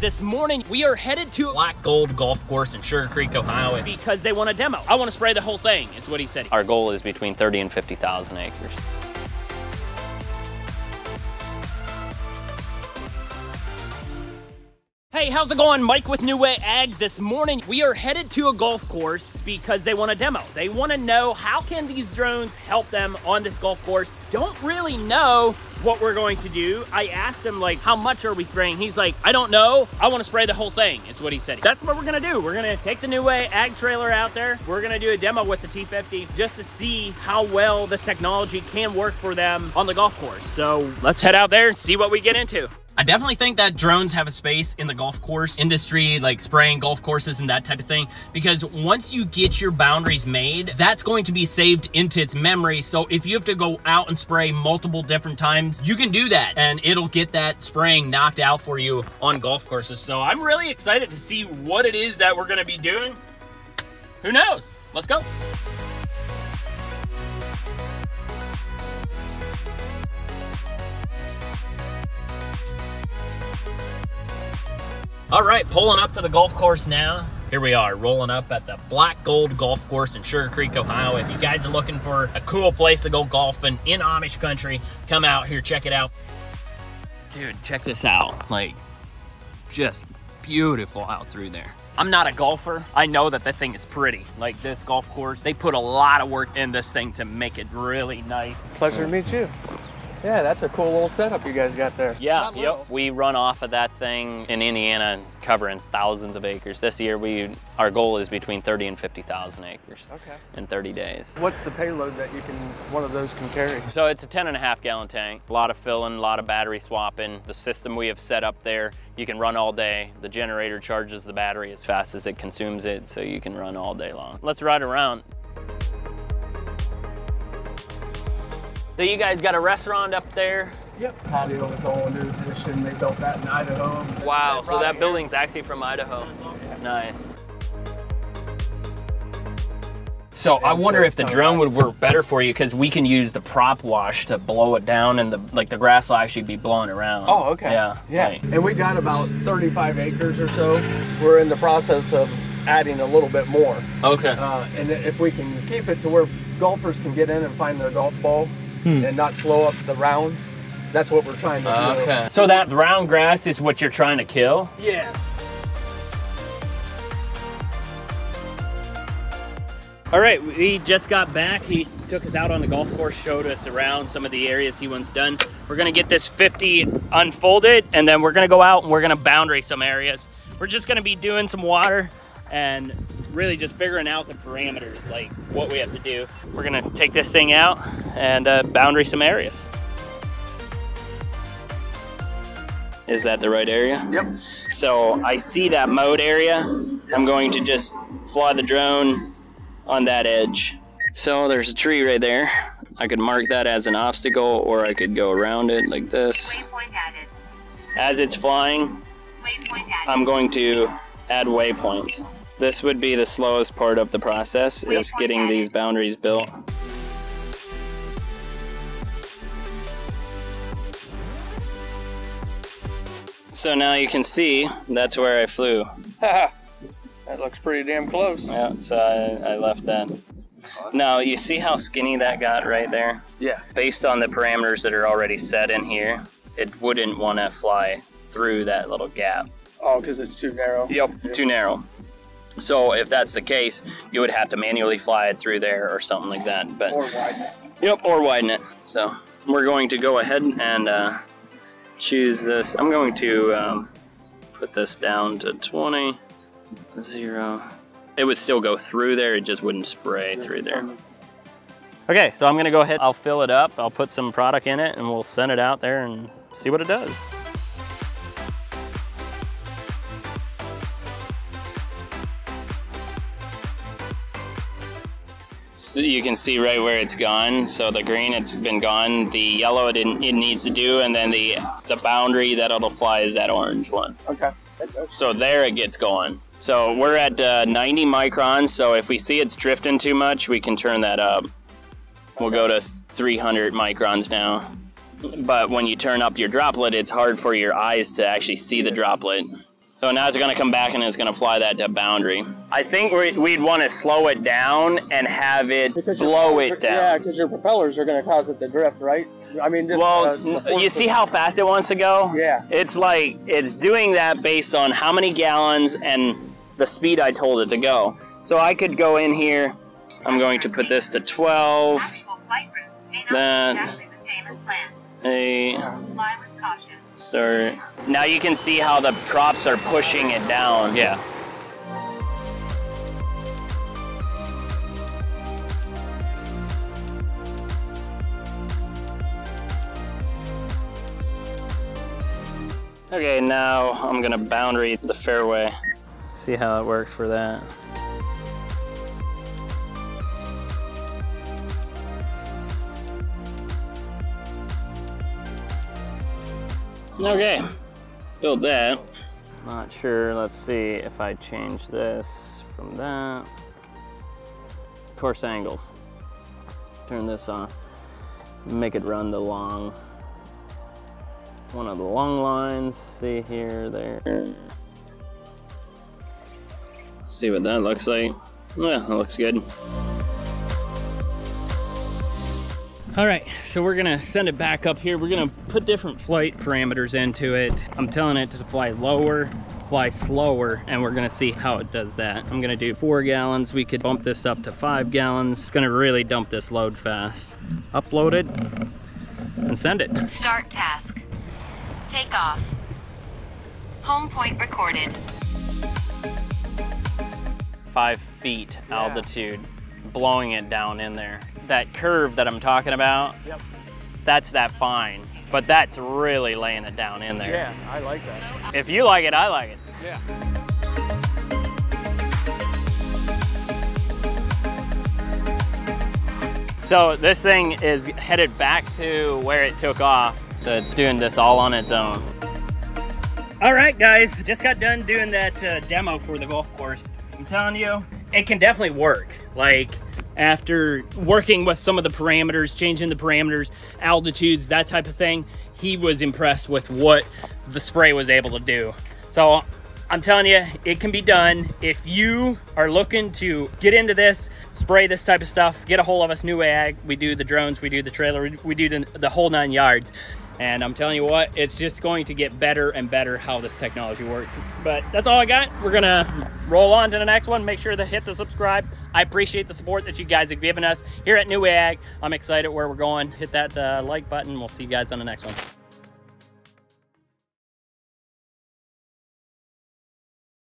This morning, we are headed to Black Gold Golf Course in Sugarcreek, Ohio, because they want a demo. I want to spray the whole thing, is what he said. Our goal is between 30 and 50,000 acres. Hey, how's it going? Mike with nuWay Ag. This morning, we are headed to a golf course because they want a demo. They want to know how can these drones help them on this golf course. Don't really know what we're going to do. I asked him like, how much are we spraying? He's like, I don't know. I want to spray the whole thing, is what he said. That's what we're gonna do. We're gonna take the nuWay Ag trailer out there. We're gonna do a demo with the T50 just to see how well this technology can work for them on the golf course. So let's head out there and see what we get into. I definitely think that drones have a space in the golf course industry, like spraying golf courses and that type of thing, because once you get your boundaries made, that's going to be saved into its memory. So if you have to go out and spray multiple different times, you can do that and it'll get that spraying knocked out for you on golf courses. So I'm really excited to see what it is that we're gonna be doing. Who knows? Let's go. All right, pulling up to the golf course now. Here we are, rolling up at the Black Gold Golf Course in Sugarcreek, Ohio. If you guys are looking for a cool place to go golfing in Amish country, come out here, check it out. Dude, check this out. Like, just beautiful out through there. I'm not a golfer. I know that the thing is pretty. Like this golf course, they put a lot of work in this thing to make it really nice. Pleasure to meet you. Yeah, that's a cool little setup you guys got there. Yeah, yep. We run off of that thing in Indiana, covering thousands of acres. This year, we our goal is between 30 and 50,000 acres Okay. in 30 days. What's the payload that you can, one of those can carry? So it's a 10 and a half gallon tank. A lot of filling, a lot of battery swapping. The system we have set up there, you can run all day. The generator charges the battery as fast as it consumes it, so you can run all day long. Let's ride around. So you guys got a restaurant up there? Yep. Patio is all new addition. They built that in Idaho. Wow, so that building's actually from Idaho. Nice. So I wonder so if the drone would work better for you because we can use the prop wash to blow it down and the like the grass will actually be blowing around. Oh, okay. Yeah. Yeah. right. And we got about 35 acres or so. We're in the process of adding a little bit more. Okay. Uh, and if we can keep it to where golfers can get in and find their golf ball Hmm. and not slow up the round, that's what we're trying to do. Okay. So that brown grass is what you're trying to kill? Yeah. All right, we just got back. He took us out on the golf course, showed us around some of the areas he wants done. We're gonna get this 50 unfolded, and then we're gonna go out and we're gonna boundary some areas. We're just gonna be doing some water and really just figuring out the parameters, like what we have to do. We're gonna take this thing out and uh, boundary some areas. Is that the right area? Yep. So I see that mowed area. I'm going to just fly the drone on that edge. So there's a tree right there. I could mark that as an obstacle or I could go around it like this. Waypoint added. As it's flying, Waypoint added. I'm going to add waypoints. This would be the slowest part of the process is getting these boundaries built. So now you can see that's where I flew. that looks pretty damn close. Yeah, so I, I left that. Now you see how skinny that got right there? Yeah. Based on the parameters that are already set in here, it wouldn't want to fly through that little gap. Oh, because it's too narrow. Yep, too narrow. So if that's the case, you would have to manually fly it through there or something like that. But Or wide. yep, or widen it. So we're going to go ahead and uh, choose this. I'm going to um, put this down to 20, zero. It would still go through there. It just wouldn't spray through there. Okay, so I'm gonna go ahead. I'll fill it up. I'll put some product in it, and we'll send it out there and see what it does. So you can see right where it's gone. So the green, it's been gone. The yellow, it, it needs to do, and then the the boundary that it'll fly is that orange one. Okay. So there it gets going. So we're at uh, 90 microns. So if we see it's drifting too much, we can turn that up. We'll go to 300 microns now. But when you turn up your droplet, it's hard for your eyes to actually see the droplet. So now it's gonna come back and it's gonna fly that to boundary. I think we- we'd wanna slow it down and have it blow it down. Yeah, because your propellers are going to cause it to drift, right? I mean, just, Well, uh, the n- force you see how fast it wants to go? Yeah. It's like, it's doing that based on how many gallons and the speed I told it to go. So I could go in here, I'm going to put this to 12, Actual flight route may not That- be exactly the same as planned. a With Now you can see how the props are pushing it down. Yeah. Okay, now I'm gonna boundary the fairway. See how it works for that. Okay, build that. Not sure, let's see if I change this from that. Course angle. Turn this on. Make it run the long one of the long lines. See here, there. See what that looks like. Yeah, that looks good. All right, so we're gonna send it back up here. We're gonna put different flight parameters into it. I'm telling it to fly lower, fly slower, and we're gonna see how it does that. I'm gonna do four gallons. We could bump this up to five gallons. It's gonna really dump this load fast. Upload it and send it. Start task. Take off. Home point recorded. Five feet altitude, blowing it down in there. That curve that I'm talking about, Yep. that's that fine. But that's really laying it down in there. Yeah, I like that. If you like it, I like it. Yeah. So this thing is headed back to where it took off. So it's doing this all on its own. All right, guys, just got done doing that uh, demo for the golf course. I'm telling you, it can definitely work. Like, after working with some of the parameters, changing the parameters, altitudes, that type of thing, he was impressed with what the spray was able to do. So, I'm telling you, it can be done. If you are looking to get into this, spray this type of stuff, get a hold of us, nuWay Ag. We do the drones, we do the trailer, we- do the, the whole nine yards. And I'm telling you what, it's just going to get better and better how this technology works. But that's all I got. We're gonna roll on to the next one. Make sure to hit the subscribe. I appreciate the support that you guys have given us here at New Ag. I'm excited where we're going. Hit that uh, like button. We'll see you guys on the next one.